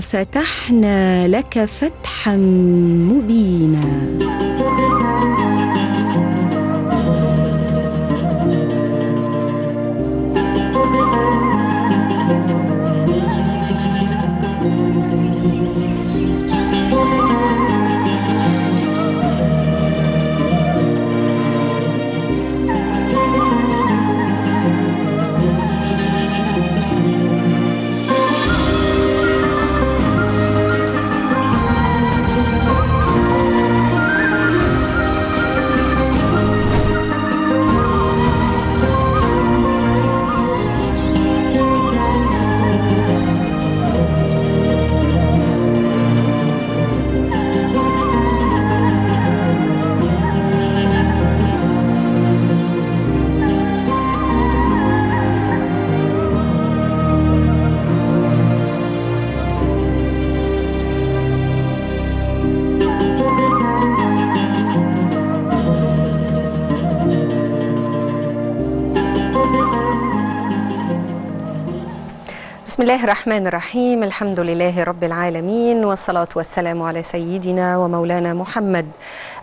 فتحنا لك فتحا مبينا. بسم الله الرحمن الرحيم الحمد لله رب العالمين والصلاة والسلام على سيدنا ومولانا محمد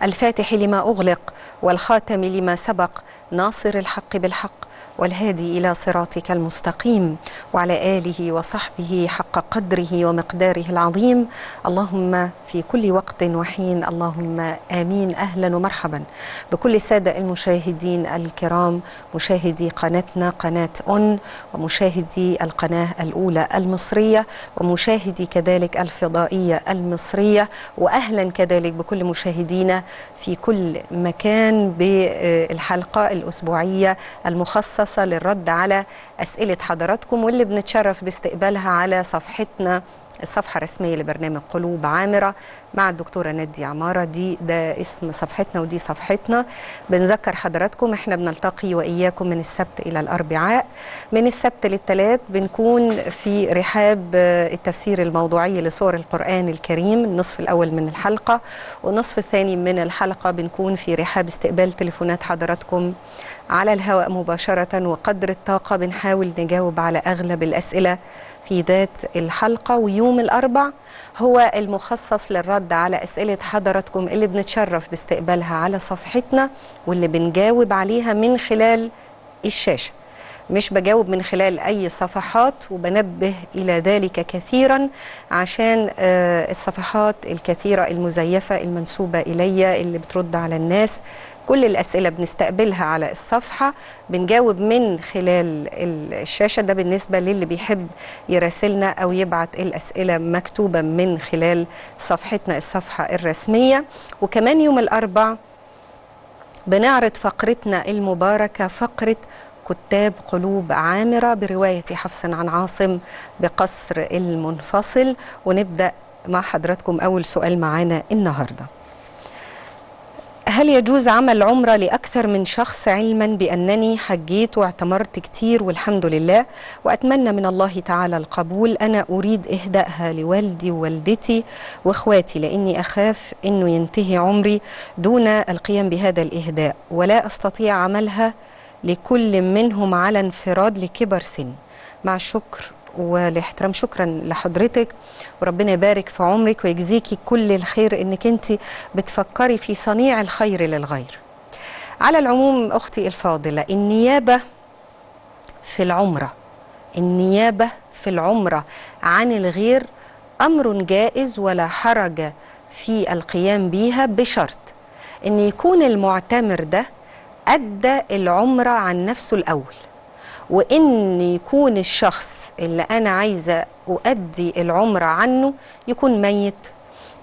الفاتح لما أغلق والخاتم لما سبق ناصر الحق بالحق والهادي إلى صراطك المستقيم وعلى آله وصحبه حق قدره ومقداره العظيم. اللهم في كل وقت وحين اللهم آمين. أهلا ومرحبا. بكل السادة المشاهدين الكرام مشاهدي قناتنا قناة أون ومشاهدي القناة الأولى المصرية ومشاهدي كذلك الفضائية المصرية وأهلا كذلك بكل مشاهدينا في كل مكان بالحلقة الأسبوعية المخصصة للرد على أسئلة حضراتكم واللي بنتشرف باستقبالها على صفحتنا الصفحة الرسمية لبرنامج قلوب عامرة مع الدكتورة نادي عمارة. دي ده اسم صفحتنا ودي صفحتنا. بنذكر حضراتكم إحنا بنلتقي وإياكم من السبت إلى الأربعاء. من السبت للثلاث بنكون في رحاب التفسير الموضوعي لسور القرآن الكريم النصف الأول من الحلقة والنصف الثاني من الحلقة. بنكون في رحاب استقبال تليفونات حضراتكم. على الهواء مباشرة وقدر الطاقة بنحاول نجاوب على أغلب الأسئلة في ذات الحلقة. ويوم الأربع هو المخصص للرد على أسئلة حضراتكم اللي بنتشرف باستقبالها على صفحتنا واللي بنجاوب عليها من خلال الشاشة. مش بجاوب من خلال أي صفحات وبنبه إلى ذلك كثيرا عشان الصفحات الكثيرة المزيفة المنسوبة إلي اللي بترد على الناس. كل الأسئلة بنستقبلها على الصفحة بنجاوب من خلال الشاشة. ده بالنسبة للي بيحب يراسلنا أو يبعت الأسئلة مكتوبة من خلال صفحتنا الصفحة الرسمية. وكمان يوم الأربع بنعرض فقرتنا المباركة فقرة كتاب قلوب عامرة برواية حفص عن عاصم بقصر المنفصل. ونبدأ مع حضراتكم أول سؤال معانا النهارده. هل يجوز عمل عمرة لأكثر من شخص علما بأنني حجيت واعتمرت كتير والحمد لله؟ وأتمنى من الله تعالى القبول. أنا أريد إهدائها لوالدي ووالدتي وإخواتي لأني أخاف أنه ينتهي عمري دون القيام بهذا الإهداء. ولا أستطيع عملها لكل منهم على انفراد لكبر سن. مع الشكر. والاحترام. شكرا لحضرتك. وربنا يبارك في عمرك ويجزيكي كل الخير إنك أنت بتفكري في صنيع الخير للغير. على العموم أختي الفاضلة النيابة في العمرة النيابة في العمرة عن الغير أمر جائز ولا حرج في القيام بها بشرط إن يكون المعتمر ده أدى العمرة عن نفسه الأول. وإن يكون الشخص اللي أنا عايزة أؤدي العمره عنه يكون ميت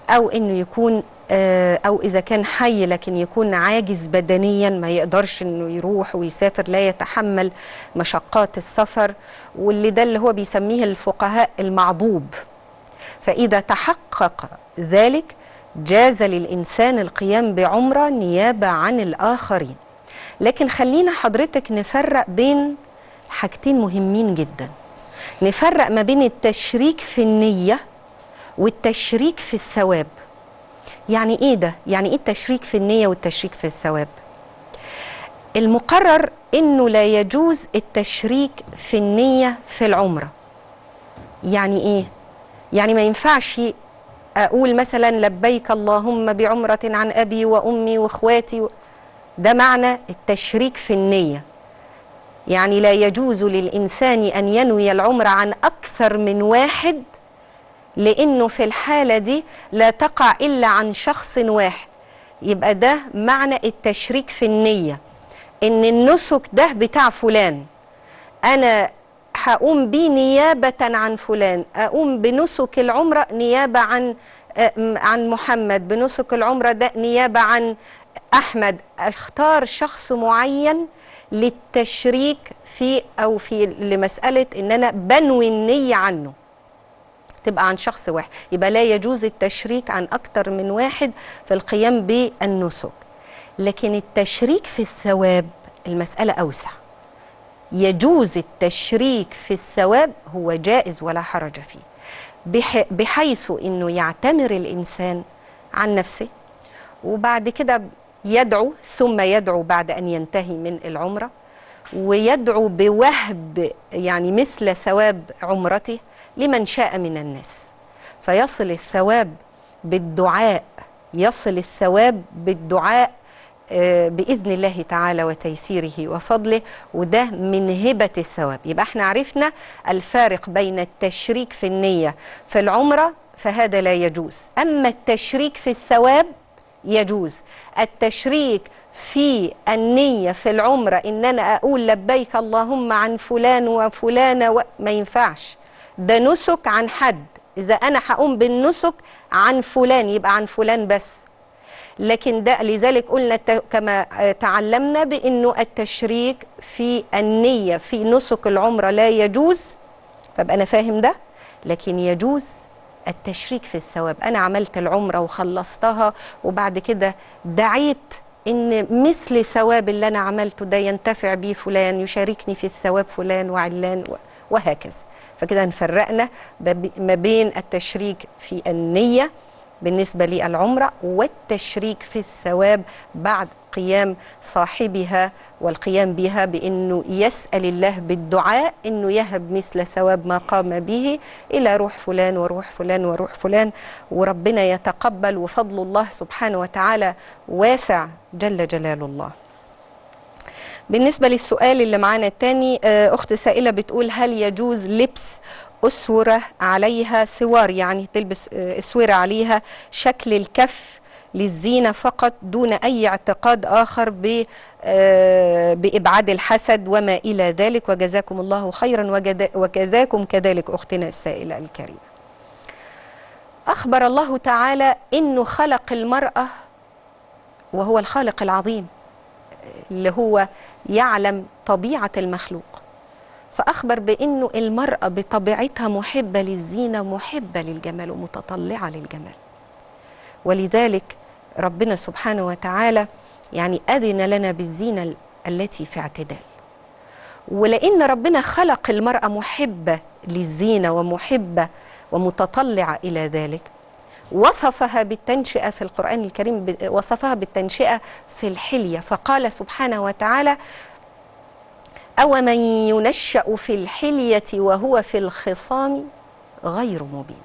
أو إنه يكون أو إذا كان حي لكن يكون عاجز بدنيا ما يقدرش إنه يروح ويسافر لا يتحمل مشقات السفر واللي ده اللي هو بيسميه الفقهاء المعضوب. فإذا تحقق ذلك جاز للإنسان القيام بعمرة نيابة عن الآخرين. لكن خلينا حضرتك نفرق بين حاجتين مهمين جدا نفرق ما بين التشريك في النية والتشريك في الثواب يعني إيه ده؟ يعني إيه التشريك في النية والتشريك في الثواب؟ المقرر إنه لا يجوز التشريك في النية في العمرة يعني إيه؟ يعني ما ينفعش أقول مثلا لبيك اللهم بعمرة عن أبي وأمي وإخواتي. ده معنى التشريك في النية يعني لا يجوز للإنسان أن ينوي العمره عن أكثر من واحد لأنه في الحالة دي لا تقع إلا عن شخص واحد. يبقى ده معنى التشريك في النية إن النسك ده بتاع فلان. أنا هقوم بيه نيابة عن فلان أقوم بنسك العمرة نيابة عن عن محمد بنسك العمرة ده نيابة عن أحمد. أختار شخص معين للتشريك في أو في لمسألة إن أنا بنوي النية عنه. تبقى عن شخص واحد. يبقى لا يجوز التشريك عن أكتر من واحد في القيام بالنسك. لكن التشريك في الثواب المسألة أوسع. يجوز التشريك في الثواب هو جائز ولا حرج فيه. بح بحيث إنه يعتمر الإنسان عن نفسه. وبعد كده يدعو ثم يدعو بعد أن ينتهي من العمرة ويدعو بوهب يعني مثل ثواب عمرته لمن شاء من الناس. فيصل الثواب بالدعاء يصل الثواب بالدعاء بإذن الله تعالى وتيسيره وفضله وده من هبة الثواب. يبقى إحنا عرفنا الفارق بين التشريك في النية في العمرة فهذا لا يجوز. أما التشريك في الثواب يجوز. التشريك في النية في العمرة إن أنا أقول لبيك اللهم عن فلان وفلانة. ما ينفعش. ده نسك عن حد. إذا أنا هقوم بالنسك عن فلان يبقى عن فلان بس. لكن ده لذلك قلنا كما تعلمنا بإنه التشريك في النية في نسك العمرة لا يجوز. فابقى أنا فاهم ده؟ لكن يجوز. التشريك في الثواب. أنا عملت العمرة وخلصتها وبعد كده دعيت إن مثل ثواب اللي أنا عملته ده ينتفع بيه فلان يشاركني في الثواب فلان وعلان وهكذا. فكده نفرقنا ما بين التشريك في النية بالنسبة للعمرة والتشريك في الثواب بعد قيام صاحبها والقيام بها بأنه يسأل الله بالدعاء أنه يهب مثل ثواب ما قام به إلى روح فلان وروح فلان وروح فلان. وربنا يتقبل وفضل الله سبحانه وتعالى واسع جل جلال الله. بالنسبة للسؤال اللي معانا التاني أخت سائلة بتقول هل يجوز لبس أسورة عليها سوار يعني تلبس أسورة عليها شكل الكف للزينة فقط دون أي اعتقاد آخر بإبعاد الحسد وما إلى ذلك. وجزاكم الله خيرا وجزاكم كذلك أختنا السائلة الكريمة. أخبر الله تعالى أنه خلق المرأة وهو الخالق العظيم اللي هو يعلم طبيعة المخلوق. فأخبر بأنه المرأة بطبيعتها محبة للزينة محبة للجمال ومتطلعة للجمال. ولذلك ربنا سبحانه وتعالى يعني أذن لنا بالزينة التي في اعتدال. ولأن ربنا خلق المرأة محبة للزينة ومحبة ومتطلعة إلى ذلك وصفها بالتنشئة في القرآن الكريم وصفها بالتنشئة في الحلية. فقال سبحانه وتعالى أو من ينشأ في الحلية وهو في الخصام غير مبين.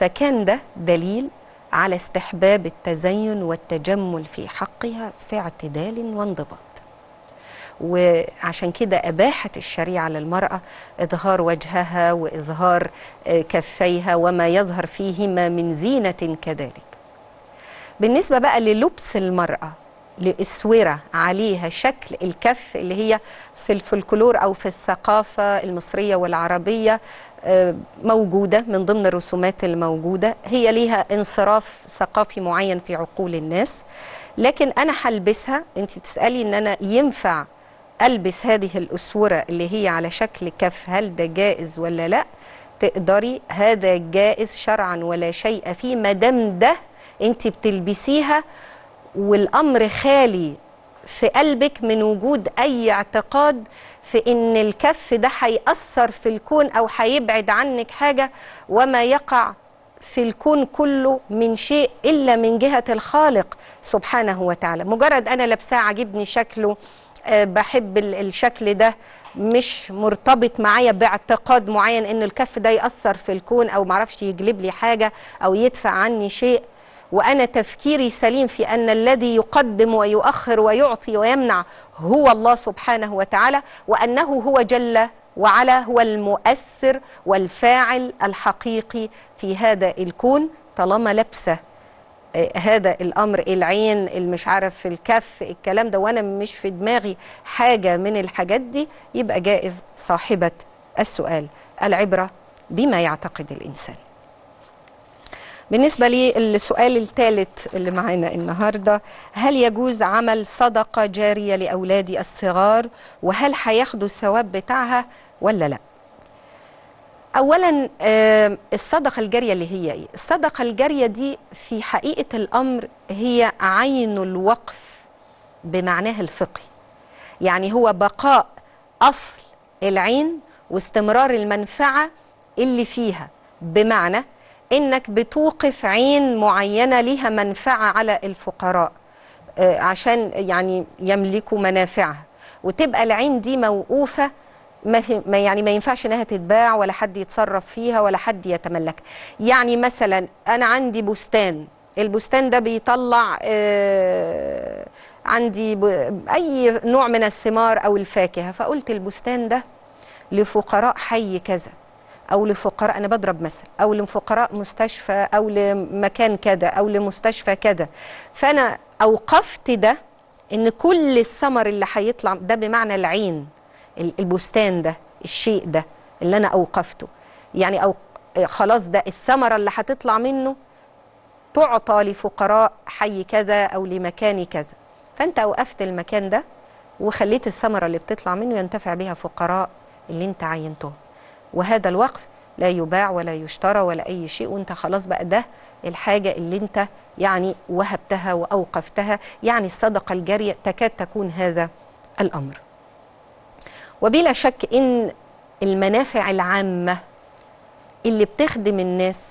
فكان ده دليل على استحباب التزين والتجمل في حقها في اعتدال وانضباط. وعشان كده أباحت الشريعة للمرأة إظهار وجهها وإظهار كفيها وما يظهر فيهما من زينة كذلك. بالنسبة بقى للبس المرأة لأسورة عليها شكل الكف اللي هي في الفلكلور أو في الثقافة المصرية والعربية موجودة من ضمن الرسومات الموجودة. هي ليها انصراف ثقافي معين في عقول الناس. لكن أنا هلبسها أنت بتسألي إن أنا ينفع ألبس هذه الأسورة اللي هي على شكل كف هل ده جائز ولا لأ؟ تقدري هذا جائز شرعا ولا شيء فيه ما دام ده أنت بتلبسيها والأمر خالي في قلبك من وجود أي اعتقاد في إن الكف ده هيأثر في الكون أو هيبعد عنك حاجة وما يقع في الكون كله من شيء إلا من جهة الخالق سبحانه وتعالى. مجرد أنا لابساه عاجبني شكله آه، بحب ال- الشكل ده مش مرتبط معايا باعتقاد معين ان الكف ده يأثر في الكون أو معرفش يجلب لي حاجة أو يدفع عني شيء. وأنا تفكيري سليم في أن الذي يقدم ويؤخر ويعطي ويمنع هو الله سبحانه وتعالى وأنه هو جل وعلا هو المؤثر والفاعل الحقيقي في هذا الكون طالما لبسه آه، هذا الأمر العين المش عارف الكف الكلام ده وأنا مش في دماغي حاجة من الحاجات دي يبقى جائز صاحبة السؤال العبرة بما يعتقد الإنسان. بالنسبة للسؤال الثالث اللي معانا النهاردة هل يجوز عمل صدقة جارية لأولادي الصغار؟ وهل هياخدوا الثواب بتاعها ولا لا؟ أولا آه، الصدقة الجارية اللي هي إيه؟ الصدقة الجارية دي في حقيقة الأمر هي عين الوقف بمعناها الفقهي. يعني هو بقاء أصل العين واستمرار المنفعة اللي فيها بمعنى إنك بتوقف عين معينة لها منفعة على الفقراء آه، عشان يعني يملكوا منافعها. وتبقى العين دي موقوفة ما, يعني ما ينفعش إنها تتباع ولا حد يتصرف فيها ولا حد يتملك يعني مثلا أنا عندي بستان البستان ده بيطلع آه عندي. أي نوع من الثمار أو الفاكهة. فقلت البستان ده لفقراء حي كذا. أو لفقراء أنا بضرب مثل أو لفقراء مستشفى أو لمكان كذا أو لمستشفى كذا. فأنا أوقفت ده إن كل الثمر اللي هيطلع ده بمعنى العين ال- البستان ده الشيء ده اللي أنا أوقفته. يعني أو خلاص ده الثمره اللي هتطلع منه تعطى لفقراء حي كذا أو لمكان كذا. فأنت اوقفت المكان ده وخليت الثمره اللي بتطلع منه ينتفع بها فقراء اللي أنت عينتهم. وهذا الوقف لا يباع ولا يشترى ولا أي شيء وأنت خلاص بقى ده الحاجة اللي أنت يعني وهبتها وأوقفتها. يعني الصدقة الجارية تكاد تكون هذا الأمر. وبلا شك إن المنافع العامة اللي بتخدم الناس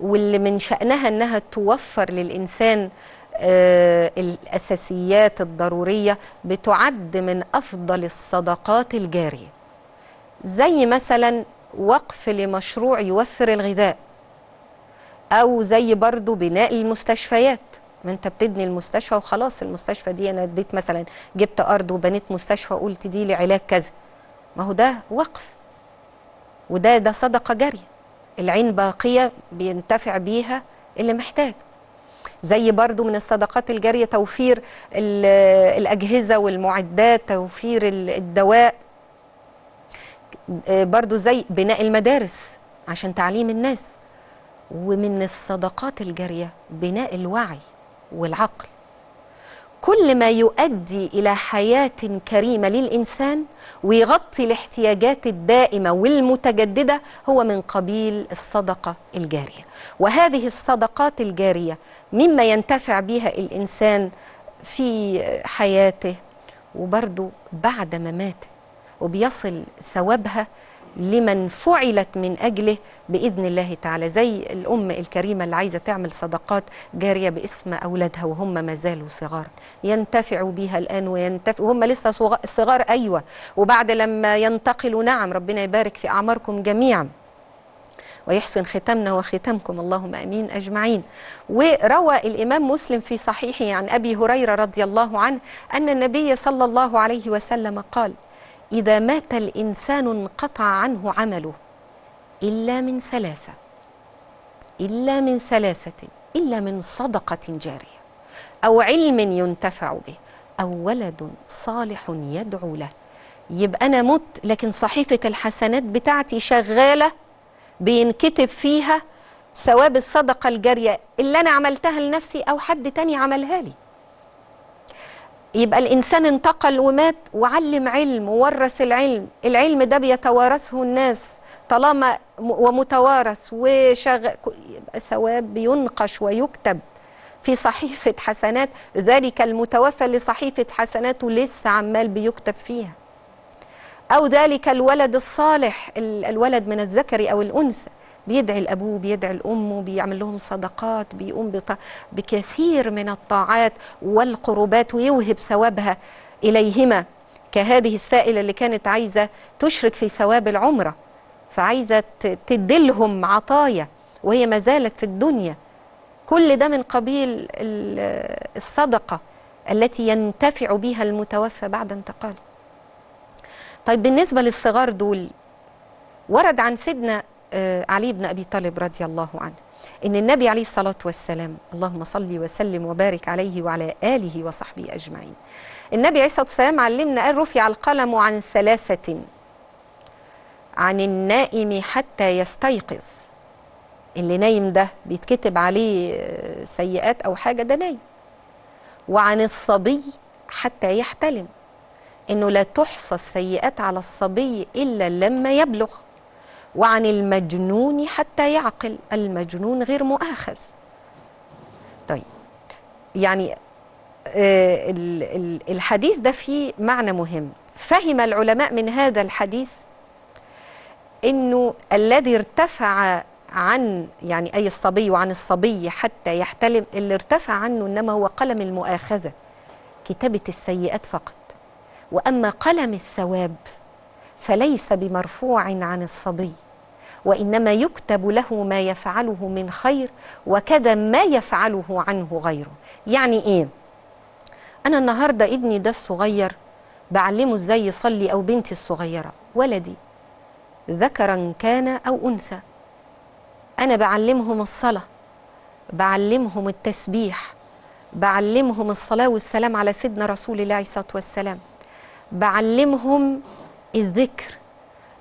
واللي من شأنها أنها توفر للإنسان آه، الأساسيات الضرورية بتعد من أفضل الصدقات الجارية. زي مثلا وقف لمشروع يوفر الغذاء أو زي برضو بناء المستشفيات. ما أنت بتبني المستشفى وخلاص المستشفى دي أنا اديت مثلا جبت أرض وبنيت مستشفى وقلت دي لعلاج كذا. ما هو ده وقف. وده ده صدقة جارية. العين باقية بينتفع بيها اللي محتاج. زي برضو من الصدقات الجارية توفير ال- الأجهزة والمعدات توفير ال- الدواء. برضو زي بناء المدارس عشان تعليم الناس. ومن الصدقات الجارية بناء الوعي والعقل. كل ما يؤدي إلى حياة كريمة للإنسان ويغطي الاحتياجات الدائمة والمتجددة هو من قبيل الصدقة الجارية. وهذه الصدقات الجارية مما ينتفع بها الإنسان في حياته وبرضه بعد مماته. وبيصل ثوابها لمن فعلت من أجله بإذن الله تعالى زي الأم الكريمة اللي عايزة تعمل صدقات جارية باسم أولادها وهم ما زالوا صغار ينتفعوا بيها الآن وينتفع وهم لسه صغ- صغار أيوه. وبعد لما ينتقلوا نعم ربنا يبارك في أعماركم جميعا. ويحسن ختامنا وختامكم اللهم آمين أجمعين. وروى الإمام مسلم في صحيحه عن أبي هريرة رضي الله عنه أن النبي صلى الله عليه وسلم قال إذا مات الإنسان انقطع عنه عمله. إلا من ثلاثة إلا من ثلاثة إلا من صدقة جارية. أو علم ينتفع به. أو ولد صالح يدعو له. يبقى أنا مت لكن صحيفة الحسنات بتاعتي شغالة. بينكتب فيها ثواب الصدقة الجارية. اللي أنا عملتها لنفسي أو حد تاني عملها لي. يبقى الإنسان انتقل ومات وعلم علم وورث العلم. العلم ده بيتوارثه الناس. طالما ومتوارث وشغ ثواب بينقش ويكتب. في صحيفة حسنات ذلك المتوفى لصحيفة حسناته لسه عمال بيكتب فيها. أو ذلك الولد الصالح ال- الولد من الذكر أو الأنثى. بيدعي لأبوه بيدعي لأمه بيعمل لهم صدقات بيقوم بط- بكثير من الطاعات والقربات ويوهب ثوابها إليهما. كهذه السائلة اللي كانت عايزة تشرك في ثواب العمرة فعايزة ت- تديلهم عطايا وهي ما زالت في الدنيا. كل ده من قبيل ال- الصدقة التي ينتفع بها المتوفى بعد انتقاله طيب بالنسبة للصغار دول ورد عن سيدنا علي بن أبي طالب رضي الله عنه. إن النبي عليه الصلاة والسلام اللهم صل وسلم وبارك عليه وعلى آله وصحبه أجمعين. النبي عليه الصلاة والسلام علمنا قال رفع القلم عن ثلاثة عن النائم حتى يستيقظ. اللي نايم ده بيتكتب عليه آه، سيئات أو حاجة ده نايم. وعن الصبي حتى يحتلم. إنه لا تحصى السيئات على الصبي إلا لما يبلغ. وعن المجنون حتى يعقل. المجنون غير مؤاخذ. طيب يعني آه، ال- ال- الحديث ده فيه معنى مهم. فهم العلماء من هذا الحديث إنه الذي ارتفع عن يعني أي الصبي وعن الصبي حتى يحتلم اللي ارتفع عنه إنما هو قلم المؤاخذة كتابة السيئات فقط. وأما قلم الثواب فليس بمرفوع عن الصبي وإنما يكتب له ما يفعله من خير وكذا ما يفعله عنه غيره. يعني إيه؟ أنا النهارده ابني ده الصغير بعلمه إزاي يصلي أو بنتي الصغيرة. ولدي ذكرا كان أو أنثى. أنا بعلمهم الصلاة بعلمهم التسبيح بعلمهم الصلاة والسلام على سيدنا رسول الله عليه الصلاه والسلام بعلمهم الذكر.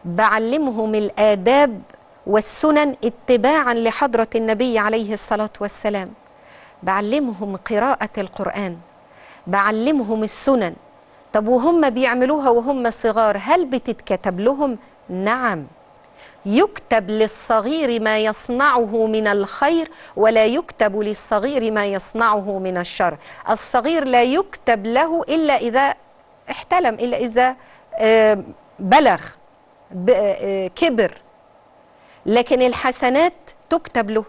بعلمهم الآداب والسنن اتباعا لحضرة النبي عليه الصلاة والسلام. بعلمهم قراءة القرآن. بعلمهم السنن. طب وهم بيعملوها وهم صغار هل بتتكتب لهم؟ نعم. يكتب للصغير ما يصنعه من الخير ولا يكتب للصغير ما يصنعه من الشر. الصغير لا يكتب له إلا إذا احتلم إلا إذا بلغ آه، كبر. لكن الحسنات تكتب له.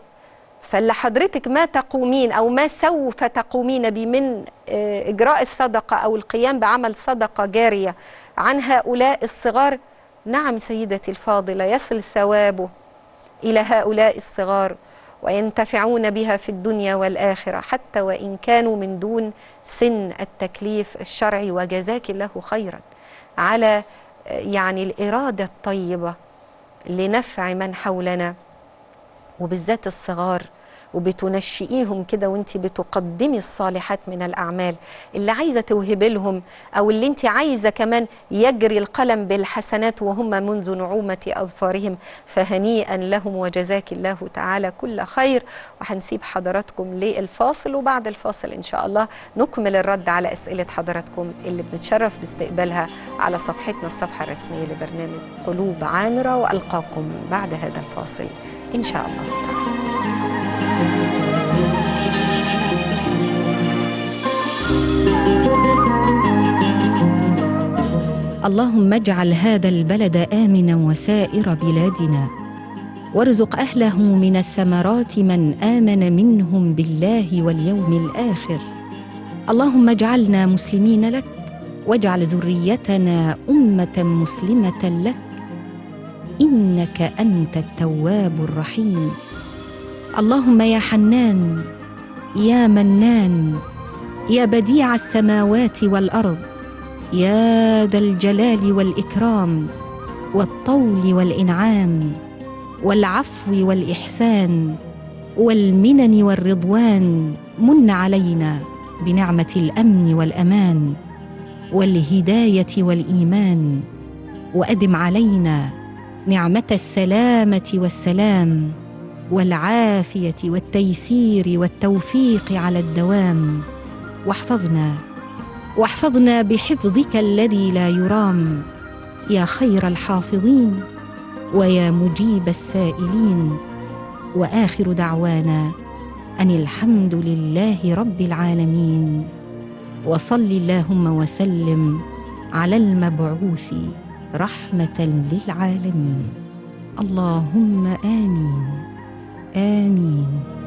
فاللي حضرتك ما تقومين أو ما سوف تقومين به من آه، إجراء الصدقة أو القيام بعمل صدقة جارية عن هؤلاء الصغار نعم سيدتي الفاضلة يصل ثوابه إلى هؤلاء الصغار وينتفعون بها في الدنيا والآخرة حتى وإن كانوا من دون سن التكليف الشرعي. وجزاك الله خيرا. على آه، يعني الإرادة الطيبة لنفع من حولنا وبالذات الصغار. وبتنشئيهم كده وانت بتقدمي الصالحات من الأعمال. اللي عايزة توهبي لهم أو اللي انت عايزة كمان يجري القلم بالحسنات وهم منذ نعومة أظفارهم فهنيئا لهم وجزاك الله تعالى كل خير. وهنسيب حضراتكم للفاصل وبعد الفاصل إن شاء الله نكمل الرد على أسئلة حضراتكم اللي بنتشرف باستقبالها على صفحتنا الصفحة الرسمية لبرنامج قلوب عامرة وألقاكم بعد هذا الفاصل إن شاء الله. اللهم اجعل هذا البلد آمنا وسائر بلادنا. وارزق أهله من الثمرات من آمن منهم بالله واليوم الآخر. اللهم اجعلنا مسلمين لك واجعل ذريتنا أمة مسلمة لك. إنك أنت التواب الرحيم. اللهم يا حنان يا منان يا بديع السماوات والأرض. يا ذا الجلال والإكرام والطول والإنعام والعفو والإحسان والمنن والرضوان من علينا بنعمة الأمن والأمان والهداية والإيمان وأدم علينا نعمة السلامة والسلام والعافية والتيسير والتوفيق على الدوام واحفظنا واحفظنا بحفظك الذي لا يرام. يا خير الحافظين ويا مجيب السائلين. وآخر دعوانا أن الحمد لله رب العالمين. وصل اللهم وسلم على المبعوث رحمة للعالمين. اللهم آمين. آمين.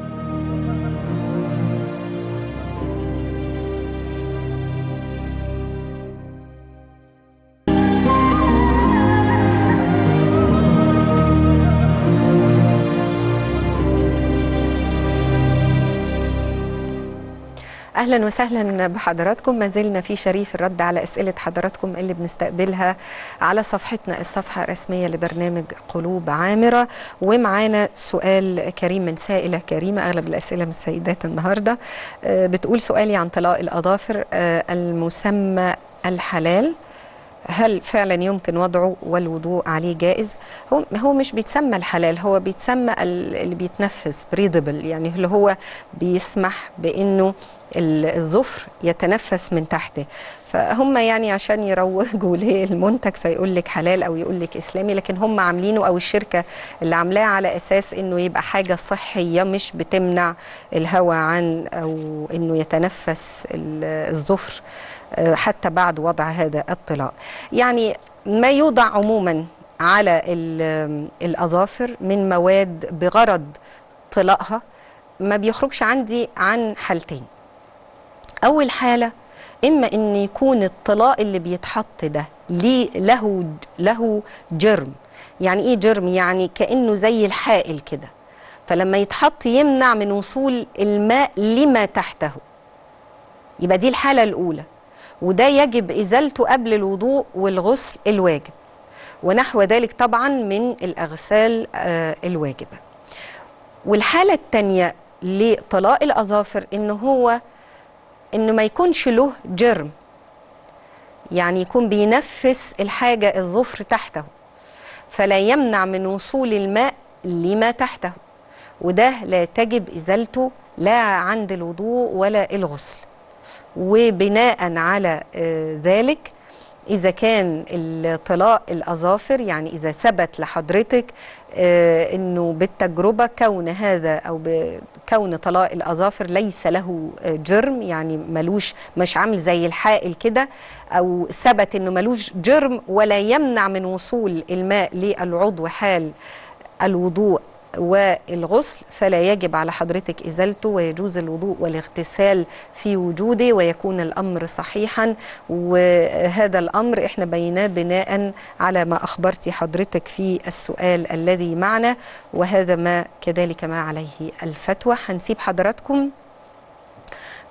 أهلا وسهلا بحضراتكم. ما زلنا في شريف الرد على أسئلة حضراتكم اللي بنستقبلها على صفحتنا. الصفحة الرسمية لبرنامج قلوب عامرة. ومعانا سؤال كريم من سائلة كريمة أغلب الأسئلة من السيدات النهارده. آه، بتقول سؤالي عن طلاق الأظافر آه، المسمى الحلال. هل فعلا يمكن وضعه والوضوء عليه جائز؟ هو هو مش بيتسمى الحلال هو بيتسمى ال- اللي بيتنفس بريدبل يعني اللي هو بيسمح بإنه الظفر يتنفس من تحته فهم يعني عشان يروجوا للمنتج فيقول لك حلال أو يقول لك إسلامي لكن هم عاملينه أو الشركة اللي عاملاه على أساس إنه يبقى حاجة صحية مش بتمنع الهواء عن أو إنه يتنفس ال- الظفر آه، حتى بعد وضع هذا الطلاق. يعني ما يوضع عموما على ال- الأظافر من مواد بغرض طلاقها ما بيخرجش عندي عن حالتين. أول حالة إما إن يكون الطلاق اللي بيتحط ده ليه له له جرم يعني إيه جرم يعني كأنه زي الحائل كده. فلما يتحط يمنع من وصول الماء لما تحته. يبقى دي الحالة الأولى. وده يجب إزالته قبل الوضوء والغسل الواجب. ونحو ذلك طبعا من الأغسال آه، الواجبة. والحالة الثانية لطلاق الأظافر إن هو إنه ما يكونش له جرم يعني يكون بينفس الحاجة الظفر تحته. فلا يمنع من وصول الماء لما تحته. وده لا تجب إزالته لا عند الوضوء ولا الغسل. وبناء على آه، ذلك إذا كان الطلاق الأظافر يعني إذا ثبت لحضرتك آه، إنه بالتجربة كون هذا أو كون طلاق الأظافر ليس له آه، جرم يعني ملوش مش عامل زي الحائل كده أو ثبت إنه ملوش جرم ولا يمنع من وصول الماء للعضو حال الوضوء والغسل فلا يجب على حضرتك إزالته ويجوز الوضوء والاغتسال في وجوده ويكون الأمر صحيحا. وهذا الأمر إحنا بيناه بناء على ما اخبرتي حضرتك في السؤال الذي معنا. وهذا ما كذلك ما عليه الفتوى. هنسيب حضراتكم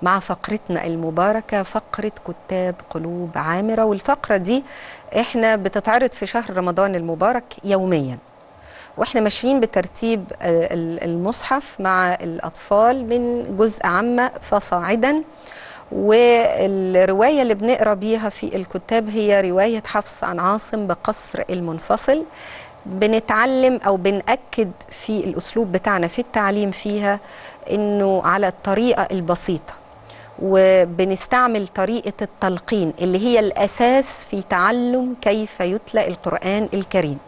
مع فقرتنا المباركة فقرة كتاب قلوب عامرة. والفقرة دي إحنا بتتعرض في شهر رمضان المبارك يومياً. وإحنا ماشيين بترتيب ال- المصحف مع الأطفال من جزء عامة فصاعدا. والرواية اللي بنقرأ بيها في الكتاب هي رواية حفص عن عاصم بقصر المنفصل. بنتعلم أو بنأكد في الأسلوب بتاعنا في التعليم فيها إنه على الطريقة البسيطة وبنستعمل طريقة التلقين اللي هي الأساس في تعلم كيف يتلى القرآن الكريم.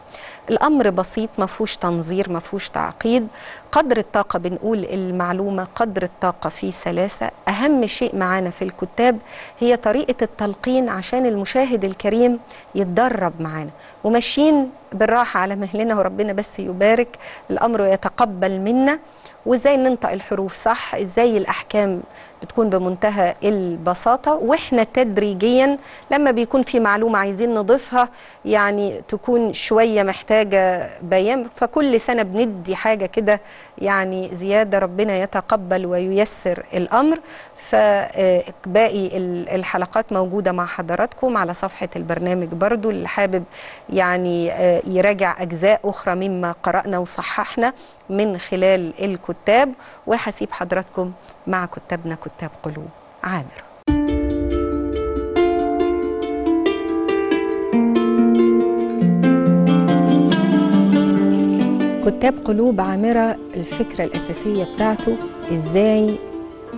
الأمر بسيط ما فيهوش تنظير ما فيهوش تعقيد. قدر الطاقة بنقول المعلومة قدر الطاقة في سلاسة. أهم شيء معانا في الكتاب هي طريقة التلقين عشان المشاهد الكريم يتدرب معانا. وماشيين بالراحة على مهلنا وربنا بس يبارك. الأمر ويتقبل منا. وإزاي ننطق الحروف صح؟ إزاي الأحكام بتكون بمنتهى البساطة. وإحنا تدريجيا لما بيكون في معلومة عايزين نضيفها يعني تكون شوية محتاجة بيان. فكل سنة بندي حاجة كده يعني زيادة ربنا يتقبل وييسر الأمر. فباقي الحلقات موجودة مع حضراتكم على صفحة البرنامج برضو. اللي حابب يعني آه، يراجع أجزاء أخرى مما قرأنا وصححنا من خلال الكتاب. وهسيب حضراتكم مع كتابنا كتاب قلوب. عامر كتاب قلوب عامرة الفكرة الأساسية بتاعته إزاي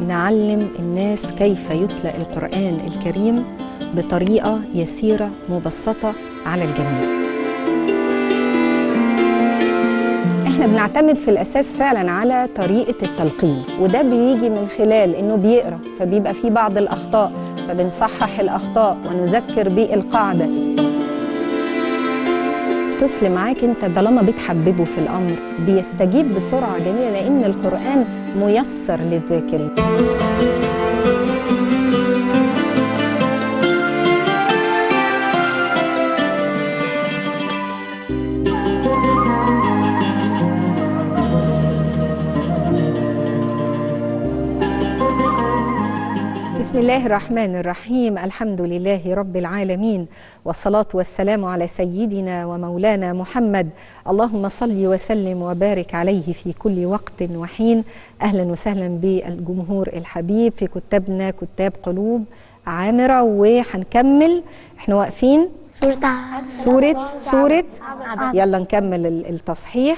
نعلم الناس كيف يتلى القرآن الكريم بطريقة يسيرة مبسطة على الجميع. إحنا بنعتمد في الأساس فعلا على طريقة التلقين وده بيجي من خلال إنه بيقرأ فبيبقى فيه بعض الأخطاء فبنصحح الأخطاء ونذكر بالقاعده طفل معاك أنت طالما بتحببه في الأمر بيستجيب بسرعة جميلة لأن القرآن ميسر للذاكرين الله الرحمن الرحيم الحمد لله رب العالمين والصلاة والسلام على سيدنا ومولانا محمد. اللهم صل وسلم وبارك عليه في كل وقت وحين. أهلا وسهلا بالجمهور الحبيب في كتابنا كتاب قلوب عامرة وهنكمل إحنا واقفين؟ سورة سورة يلا نكمل ال- التصحيح.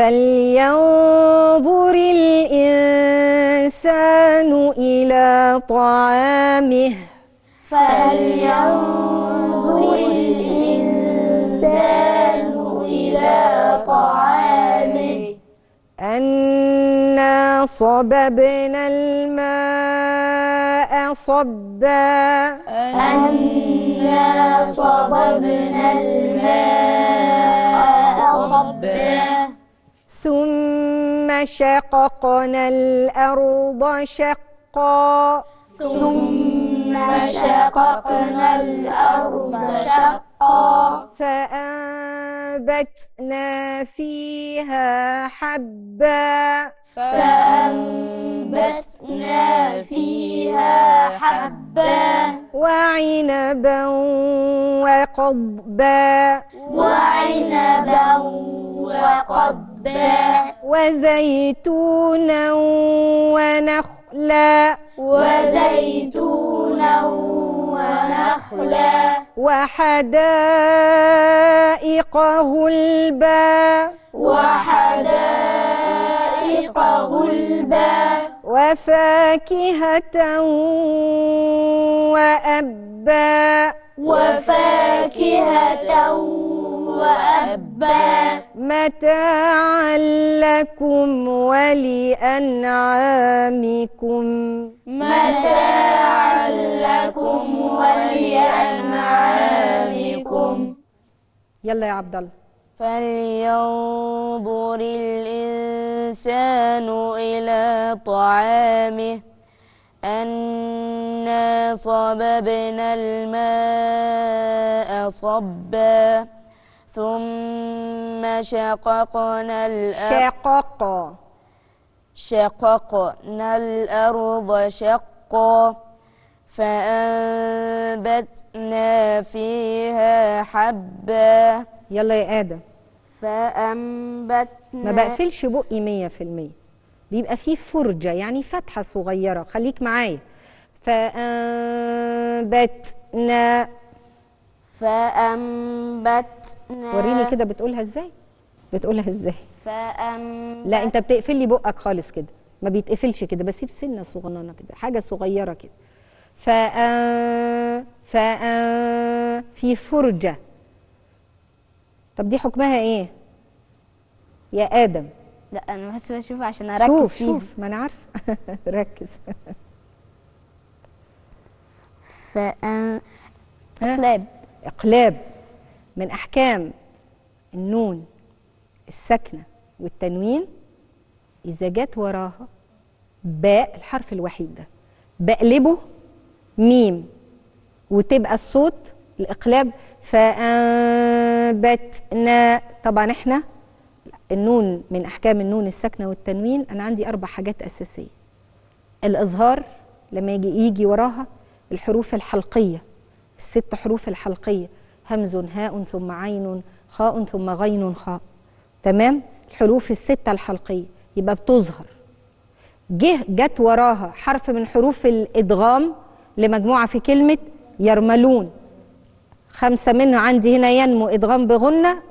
فلينظر الإنسان إلى طعامه. فلينظر الإنسان إلى طعامه. أنا صببنا الماء صبا. أنا صببنا الماء صبا. ثم شققنا الأرض شقا. ثم شققنا الأرض شقا. فأنبتنا فيها حبا. فأنبتنا فيها حبا. وعنبا وقضبا. وعنبا وقضبا وزيتونا ونخلا. وزيتونا ونخلا. وحدائق غلبا وحدائق غلبا وفاكهة وأبا. وفاكهة وأبا. متاعا لكم ولأنعامكم. متاعا لكم ولأنعامكم. يلا يا عبد الله فلينظر الإنسان إلى طعامه. أنا صببنا الماء صبا. ثم شققنا الأرض شقق. شققنا الأرض شقا فأنبتنا فيها حبا يلا يا آدم. فأنبتنا ما بقفلش بقي مية في المية. بيبقى فيه فرجة يعني فتحة صغيرة. خليك معايا. فأنبتنا فأنبتنا وريني كده بتقولها إزاي؟ بتقولها إزاي؟ فأنبتنا لا انت بتقفل لي بقك خالص كده. ما بيتقفلش كده بسيب سنة صغننة كده حاجة صغيرة كده. ف ف في فرجة. طب دي حكمها إيه؟ يا آدم. لا أنا بس بشوف عشان أركز شوف فيها. شوف ما أنا عارفة. ركز. ها؟ اقلاب إقلاب من أحكام النون الساكنة والتنوين إذا جت وراها باء الحرف الوحيد ده بقلبه ميم وتبقى الصوت الإقلاب فأنبتنا. طبعا إحنا النون من أحكام النون الساكنة والتنوين أنا عندي أربع حاجات أساسية. الإظهار لما يجي يجي وراها الحروف الحلقية. الست حروف الحلقية. همز هاء ثم عين خاء ثم غين خاء. تمام؟ الحروف الستة الحلقية. يبقى بتظهر. جه جت وراها. حرف من حروف الإدغام لمجموعة في كلمة يرملون. خمسة منها عندي هنا ينمو إدغام بغنة.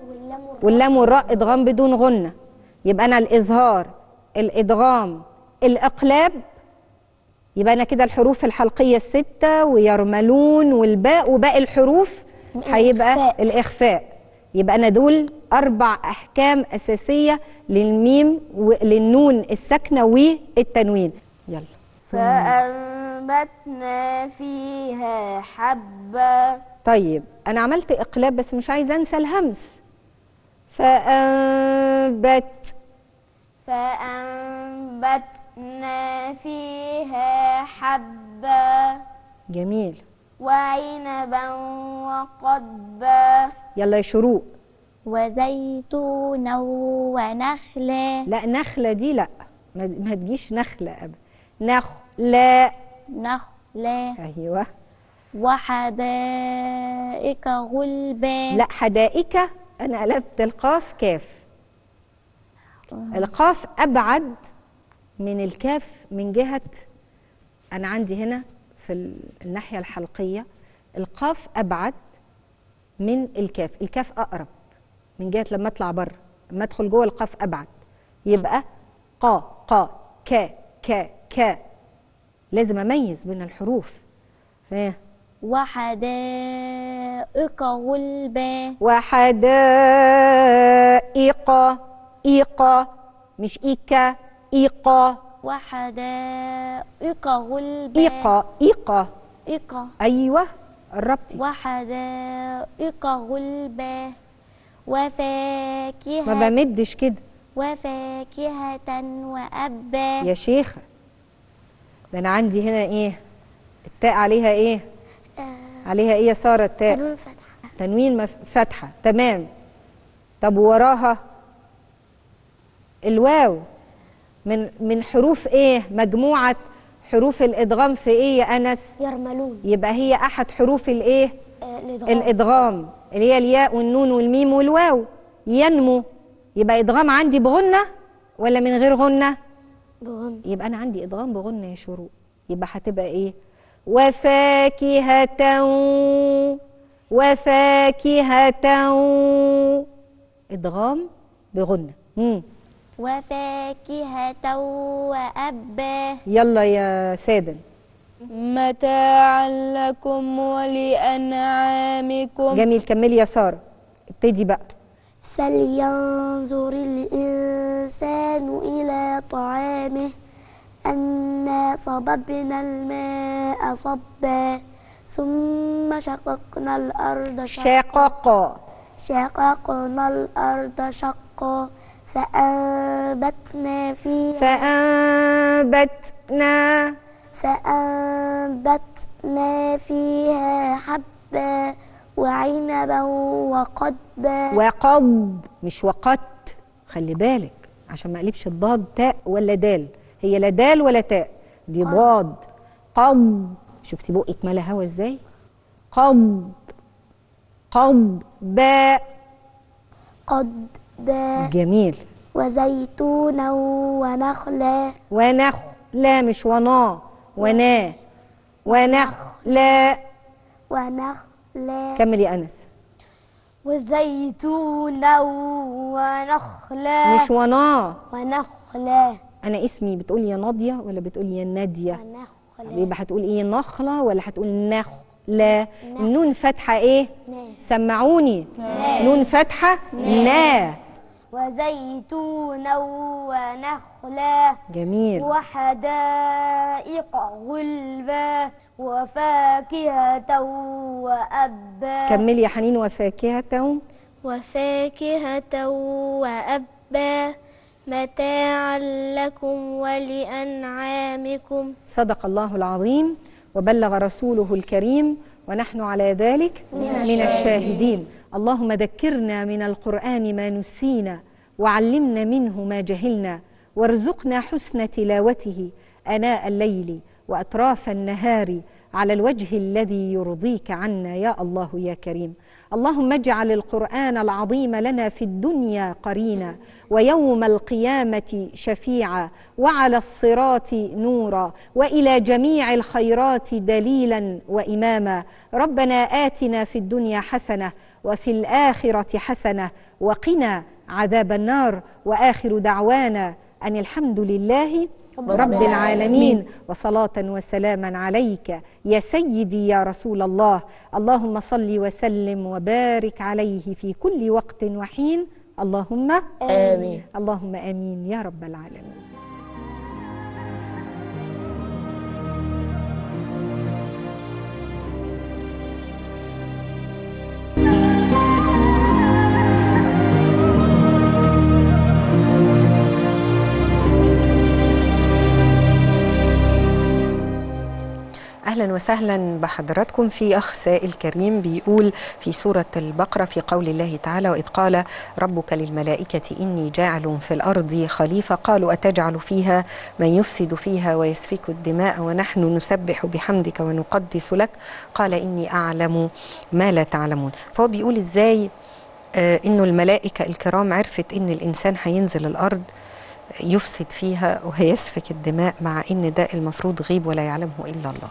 واللام والراء إدغام بدون غنة. يبقى أنا الإظهار الإدغام الإقلاب يبقى أنا كده الحروف الحلقية الستة ويرملون والباء وباقي الحروف هيبقى الإخفاء. الاخفاء يبقى أنا دول أربع أحكام أساسية للميم وللنون الساكنة والتنوين. يلا. فأنبتنا فيها حبا طيب أنا عملت إقلاب بس مش عايزة أنسى الهمس. فأنبت فأنبتنا فيها حبا جميل. وعنبا وقضبا يلا يا شروق. وزيتونا ونخلا. لا نخلة دي لا. ما تجيش نخلة ابدا نخلة. نخلا أيوه. وحدائق غلبا. لا حدائق أنا قلبت القاف كاف. القاف أبعد من الكاف من جهة أنا عندي هنا في ال- الناحية الحلقية القاف أبعد من الكاف. الكاف أقرب من جهة لما أطلع بره. لما أدخل جوه القاف أبعد. يبقى قا قا كا كا كا لازم أميز بين الحروف. ها. وحدائق غلبا وحدائق. إيقا مش إيكا إيقا. وحدائق غلبا إيقا إيقا. إيقا. أيوة قربتي. وحدائق غلبا ما وفاكهة بمدش كده. وفاكهة وأبا. يا شيخة ده أنا عندي هنا إيه؟ التاء عليها إيه؟ عليها إيه يا سارة التاء؟ تنوين مف- فتحة. تمام. طب وراها؟ الواو من من حروف إيه؟ مجموعة حروف الإدغام في إيه يا أنس؟ يرملون. يبقى هي أحد حروف الإيه؟ آه، الإدغام. الإدغام. اللي هي الياء والنون والميم والواو. ينمو. يبقى إدغام عندي بغنة ولا من غير غنة؟ بغن. يبقى أنا عندي إدغام بغنة يا شروق. يبقى هتبقى إيه؟ وفاكهة. وفاكهة. إدغام بغنة. مم. وفاكهة وأبا. يلا يا سادن متاعا لكم ولأنعامكم. جميل كملي يا سارة. ابتدي بقى. فلينظر الإنسان إلى طعامه. أنا صببنا الماء صبا. ثم شققنا الأرض شقا. شققنا الأرض شقا. فأنبتنا فيها فأنبتنا فأنبتنا فيها حبا وعنبا وقضبا. وقض مش وقت خلي بالك عشان ما أقلبش الضاد تاء ولا دال. هي لا دال ولا تاء دي ضاد. قض شفتي بقي اتملى هوا إزاي؟ قض قض باء قضبا جميل. وزيتونا ونخلا. ونخ لا مش ونا ونا ونخلا. ونخلا. كمل يا أنس. وزيتونا ونخلا. مش ونا ونخلا. أنا اسمي بتقول يا ناضيه ولا بتقول يا نادية؟ ونخلا. يبقى هتقول إيه نخلة ولا هتقول نخ لا النون فاتحة إيه؟ سمعوني. نون فاتحة؟ نا. وزيتونا ونخلا جميل. وحدائق غلبا وفاكهة وأبا. كملي يا حنين وفاكهة وفاكهة وأبا. متاعا لكم ولأنعامكم. صدق الله العظيم وبلغ رسوله الكريم ونحن على ذلك من الشاهدين. اللهم ذكرنا من القرآن ما نسينا وعلمنا منه ما جهلنا وارزقنا حسن تلاوته آناء الليل وأطراف النهار على الوجه الذي يرضيك عنا يا الله يا كريم. اللهم اجعل القرآن العظيم لنا في الدنيا قرينا ويوم القيامة شفيعا وعلى الصراط نورا وإلى جميع الخيرات دليلا وإماما. ربنا آتنا في الدنيا حسنة وفي الآخرة حسنة وقنا عذاب النار وآخر دعوانا أن الحمد لله رب العالمين. وصلاة وسلاما عليك يا سيدي يا رسول الله. اللهم صل وسلم وبارك عليه في كل وقت وحين. اللهم آمين. اللهم آمين يا رب العالمين. أهلا وسهلا بحضراتكم. في أخ سائل كريم بيقول في سورة البقرة في قول الله تعالى وإذ قال ربك للملائكة إني جاعل في الأرض خليفة. قالوا أتجعل فيها من يفسد فيها ويسفك الدماء ونحن نسبح بحمدك ونقدس لك؟ قال إني أعلم ما لا تعلمون. فهو بيقول إزاي؟ آه إنه الملائكة الكرام عرفت إن الإنسان هينزل الأرض يفسد فيها وهيسفك الدماء مع إن ده المفروض غيب ولا يعلمه إلا الله.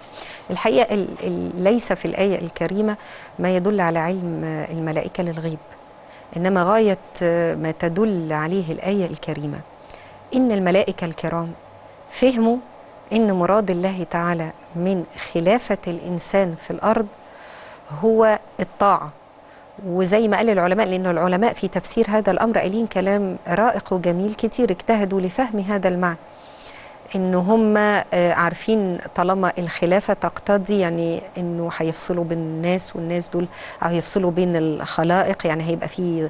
الحقيقة ال ال ليس في الآية الكريمة ما يدل على علم الملائكة للغيب. إنما غاية ما تدل عليه الآية الكريمة إن الملائكة الكرام فهموا إن مراد الله تعالى من خلافة الإنسان في الأرض هو الطاعة وزي ما قال العلماء لأن العلماء في تفسير هذا الأمر قايلين كلام رائق وجميل كتير اجتهدوا لفهم هذا المعنى إن هم عارفين طالما الخلافة تقتضي يعني إنه هيفصلوا بين الناس والناس دول أو هيفصلوا بين الخلائق يعني هيبقى في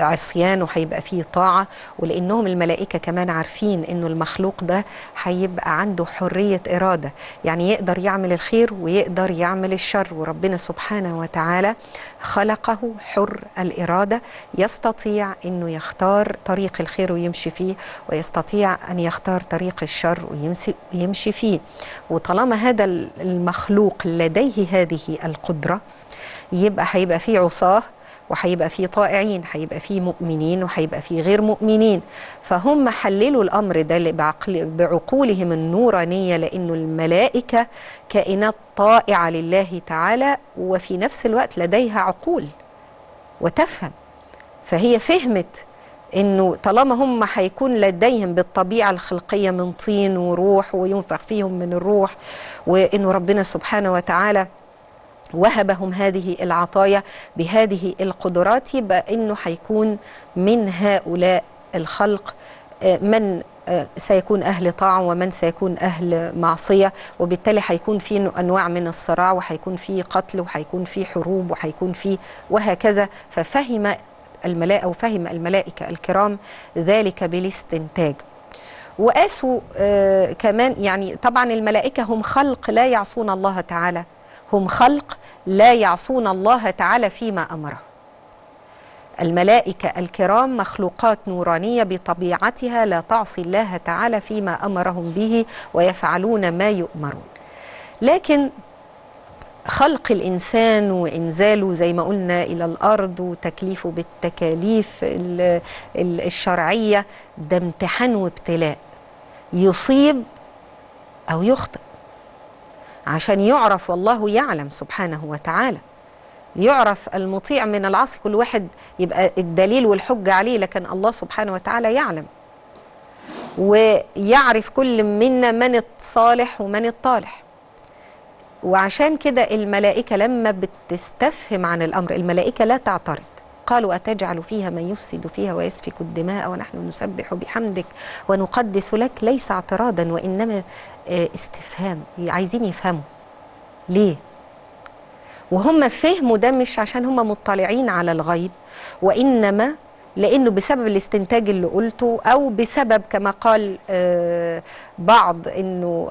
عصيان وهيبقى فيه طاعة ولأنهم الملائكة كمان عارفين أنه المخلوق ده هيبقى عنده حرية إرادة. يعني يقدر يعمل الخير ويقدر يعمل الشر وربنا سبحانه وتعالى خلقه حر الإرادة يستطيع أنه يختار طريق الخير ويمشي فيه ويستطيع أن يختار طريق الشر ويمشي, فيه. وطالما هذا المخلوق لديه هذه القدرة يبقى هيبقى فيه عصاة وهيبقى فيه طائعين هيبقى فيه مؤمنين وهيبقى فيه غير مؤمنين. فهم حللوا الأمر ده بعقل بعقولهم النورانية لأنه الملائكة كائنات طائعة لله تعالى وفي نفس الوقت لديها عقول وتفهم. فهي فهمت إنه طالما هم هيكون لديهم بالطبيعة الخلقية من طين وروح وينفخ فيهم من الروح وإنه ربنا سبحانه وتعالى وهبهم هذه العطايا بهذه القدرات يبقى انه هيكون من هؤلاء الخلق من سيكون أهل طاعة ومن سيكون أهل معصية. وبالتالي هيكون في أنواع من الصراع وهيكون في قتل وهيكون في حروب وهيكون في وهكذا. ففهم الملائكة وفهم الملائكة الكرام ذلك بالاستنتاج. وقاسوا آه كمان يعني طبعا الملائكة هم خلق لا يعصون الله تعالى. هم خلق لا يعصون الله تعالى فيما أمره. الملائكة الكرام مخلوقات نورانية بطبيعتها لا تعصي الله تعالى فيما أمرهم به ويفعلون ما يؤمرون. لكن خلق الإنسان وإنزاله زي ما قلنا إلى الأرض وتكليفه بالتكاليف الشرعية ده امتحان وابتلاء. يصيب أو يخطئ. عشان يعرف والله يعلم سبحانه وتعالى. يعرف المطيع من العاصي كل واحد يبقى الدليل والحجة عليه لكن الله سبحانه وتعالى يعلم. ويعرف كل منا من الصالح ومن الطالح. وعشان كده الملائكة لما بتستفهم عن الأمر الملائكة لا تعترض. قالوا أتجعل فيها من يفسد فيها ويسفك الدماء ونحن نسبح بحمدك ونقدس لك؟ ليس اعتراضا وإنما استفهام. عايزين يفهموا. ليه؟ وهم فهموا ده مش عشان هم مطلعين على الغيب وإنما لأنه بسبب الاستنتاج اللي قلته أو بسبب كما قال بعض أنه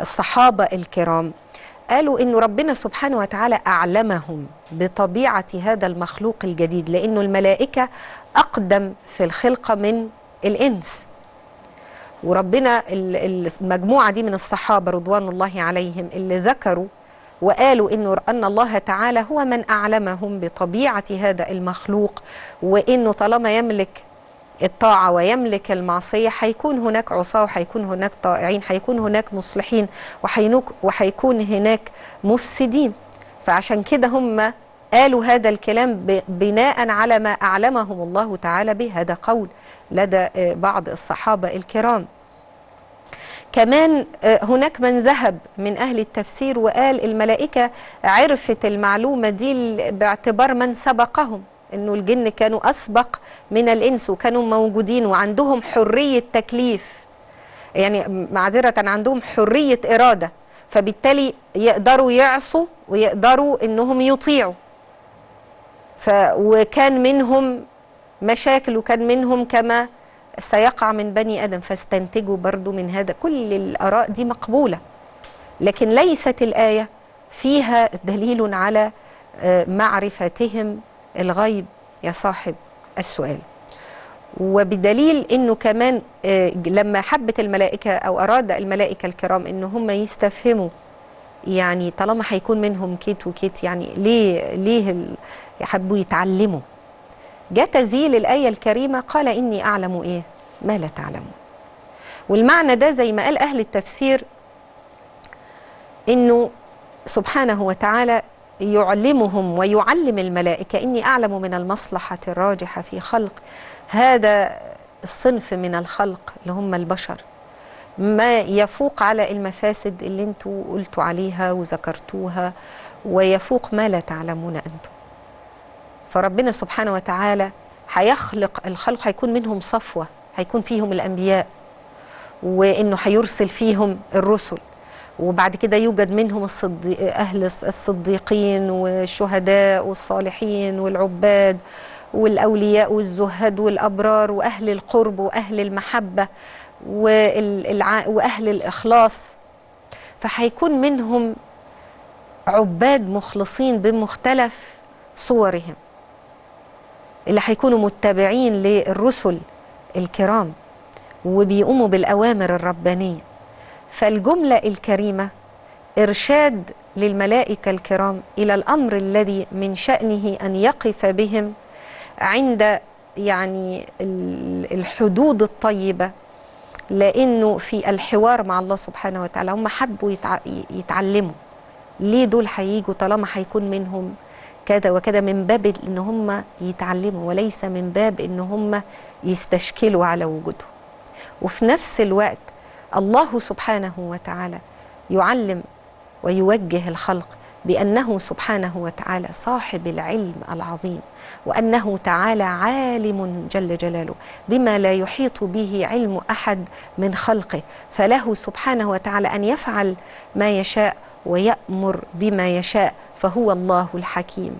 الصحابة الكرام قالوا إنه ربنا سبحانه وتعالى أعلمهم بطبيعة هذا المخلوق الجديد لأنه الملائكة أقدم في الخلقة من الإنس. وربنا المجموعة دي من الصحابة رضوان الله عليهم اللي ذكروا وقالوا انه أن الله تعالى هو من أعلمهم بطبيعة هذا المخلوق وإنه طالما يملك الطاعة ويملك المعصية هيكون هناك عصاة وهيكون هناك طائعين هيكون هناك مصلحين وهيكون هناك مفسدين. فعشان كده هم قالوا هذا الكلام بناء على ما أعلمهم الله تعالى به هذا قول. لدى بعض الصحابة الكرام. كمان هناك من ذهب من أهل التفسير وقال الملائكة عرفت المعلومة دي باعتبار من سبقهم إنه الجن كانوا أسبق من الإنس وكانوا موجودين وعندهم حرية تكليف. يعني معذرة عندهم حرية إرادة. فبالتالي يقدروا يعصوا ويقدروا إنهم يطيعوا. ف وكان منهم مشاكل وكان منهم كما سيقع من بني آدم فاستنتجوا برضو من هذا. كل الآراء دي مقبولة لكن ليست الآية فيها دليل على آه، معرفتهم الغيب. يا صاحب السؤال وبدليل إنه كمان آه، لما حبت الملائكة أو أراد الملائكة الكرام إن هم يستفهموا يعني طالما هيكون منهم كيت وكيت يعني ليه ليه يحبوا يتعلموا؟ جاء تذيل الآية الكريمة قال إني أعلم إيه؟ ما لا تعلمون والمعنى ده زي ما قال أهل التفسير إنه سبحانه وتعالى يعلمهم ويعلم الملائكة إني أعلم من المصلحة الراجحة في خلق. هذا الصنف من الخلق اللي هم البشر. ما يفوق على المفاسد اللي أنتوا قلتوا عليها وذكرتوها ويفوق ما لا تعلمون أنتم. فربنا سبحانه وتعالى هيخلق الخلق هيكون منهم صفوة هيكون فيهم الأنبياء وإنه هيرسل فيهم الرسل. وبعد كده يوجد منهم الصدي... أهل الصديقين والشهداء والصالحين والعباد والأولياء والزهاد والأبرار وأهل القرب وأهل المحبة والع... وأهل الإخلاص. فهيكون منهم عباد مخلصين بمختلف صورهم. اللي هيكونوا متبعين للرسل الكرام وبيقوموا بالأوامر الربانية. فالجملة الكريمة إرشاد للملائكة الكرام إلى الأمر الذي من شأنه أن يقف بهم عند يعني ال- الحدود الطيبة لأنه في الحوار مع الله سبحانه وتعالى هم حبوا يتع... يتعلموا ليه دول هيجوا طالما هيكون منهم كذا وكذا من باب إن هم يتعلموا وليس من باب إن هم يستشكلوا على وجودهم. وفي نفس الوقت الله سبحانه وتعالى يعلم ويوجه الخلق بأنه سبحانه وتعالى صاحب العلم العظيم وأنه تعالى عالم جل جلاله بما لا يحيط به علم أحد من خلقه. فله سبحانه وتعالى أن يفعل ما يشاء ويأمر بما يشاء فهو الله الحكيم.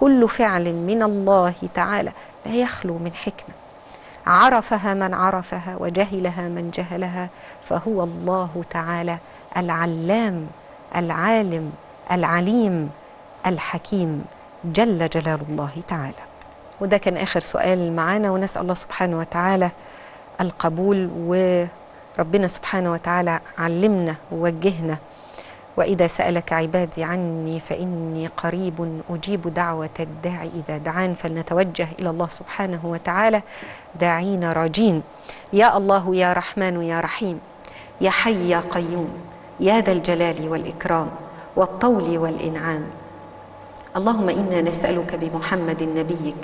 كل فعل من الله تعالى لا يخلو من حكمة. عرفها من عرفها وجهلها من جهلها فهو الله تعالى العلام العالم العليم الحكيم جل جلال الله تعالى. وده كان آخر سؤال معانا ونسأل الله سبحانه وتعالى القبول وربنا سبحانه وتعالى علمنا ووجهنا وإذا سألك عبادي عني فإني قريب أجيب دعوة الداعي إذا دعان فلنتوجه إلى الله سبحانه وتعالى. داعين راجين. يا الله يا رحمن يا رحيم. يا حي يا قيوم. يا ذا الجلال والإكرام. والطول والإنعام. اللهم إنا نسألك بمحمد نبيك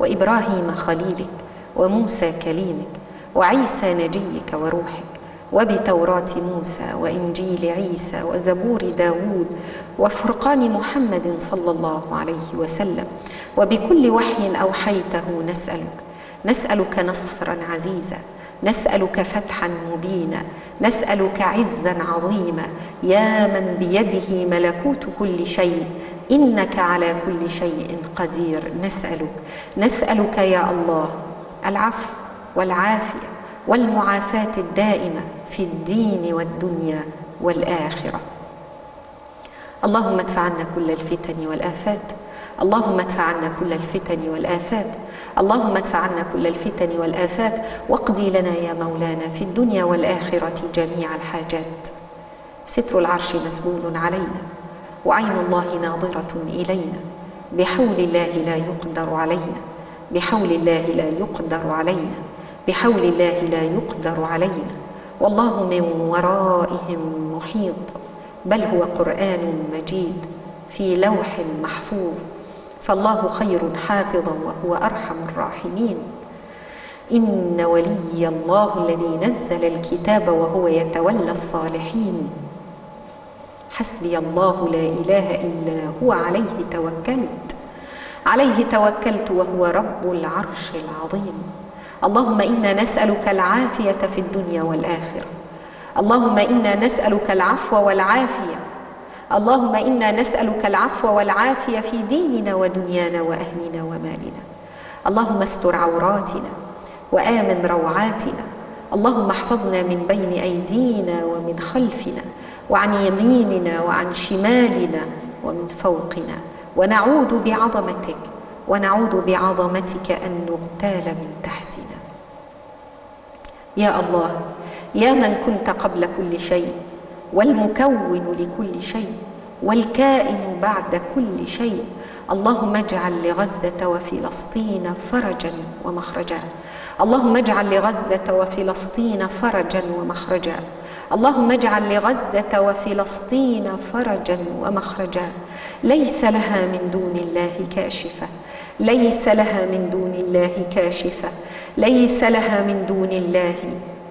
وإبراهيم خليلك وموسى كليمك وعيسى نجيك وروحك. وبتوراة موسى وإنجيل عيسى وزبور داود وفرقان محمد صلى الله عليه وسلم. وبكل وحي أوحيته نسألك. نسألك نصرا عزيزا. نسألك فتحا مبينا. نسألك عزا عظيما. يا من بيده ملكوت كل شيء. إنك على كل شيء قدير. نسألك. نسألك يا الله العفو والعافية. والمعافاة الدائمة في الدين والدنيا والآخرة. اللهم ادفع عنا كل الفتن والآفات. اللهم ادفع عنا كل الفتن والآفات. اللهم ادفع عنا كل الفتن والآفات. واقضي لنا يا مولانا في الدنيا والآخرة جميع الحاجات. ستر العرش مسبول علينا وعين الله ناظرة إلينا. بحول الله لا يقدر علينا. بحول الله لا يقدر علينا. بحول الله لا يقدر علينا. والله من ورائهم محيط. بل هو قرآن مجيد في لوح محفوظ. فالله خير حافظا وهو أرحم الراحمين. إن ولي الله الذي نزل الكتاب وهو يتولى الصالحين. حسبي الله لا إله إلا هو عليه توكلت. عليه توكلت وهو رب العرش العظيم. اللهم إنا نسألك العافية في الدنيا والآخرة. اللهم إنا نسألك العفو والعافية. اللهم إنا نسألك العفو والعافية في ديننا ودنيانا وأهلنا ومالنا. اللهم استر عوراتنا وآمن روعاتنا. اللهم احفظنا من بين أيدينا ومن خلفنا وعن يميننا وعن شمالنا ومن فوقنا. ونعوذ بعظمتك ونعوذ بعظمتك أن نغتال من تحتنا. يا الله يا من كنت قبل كل شيء والمكون لكل شيء والكائن بعد كل شيء. اللهم اجعل لغزة وفلسطين فرجا ومخرجا. اللهم اجعل لغزة وفلسطين فرجا ومخرجا. اللهم اجعل لغزة وفلسطين فرجا ومخرجا. ليس لها من دون الله كاشفة. ليس لها من دون الله كاشفة. ليس لها من دون الله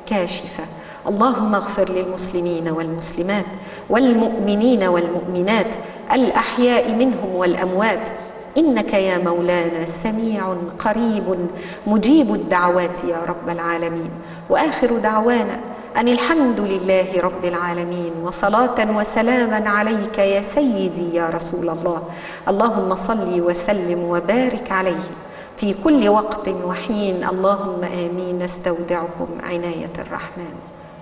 كاشفة. اللهم اغفر للمسلمين والمسلمات والمؤمنين والمؤمنات الأحياء منهم والأموات. إنك يا مولانا سميع قريب مجيب الدعوات يا رب العالمين. وآخر دعوانا أن الحمد لله رب العالمين وصلاة وسلاما عليك يا سيدي يا رسول الله. اللهم صل وسلم وبارك عليه. في كل وقت وحين اللهم آمين. نستودعكم عناية الرحمن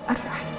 الرحيم.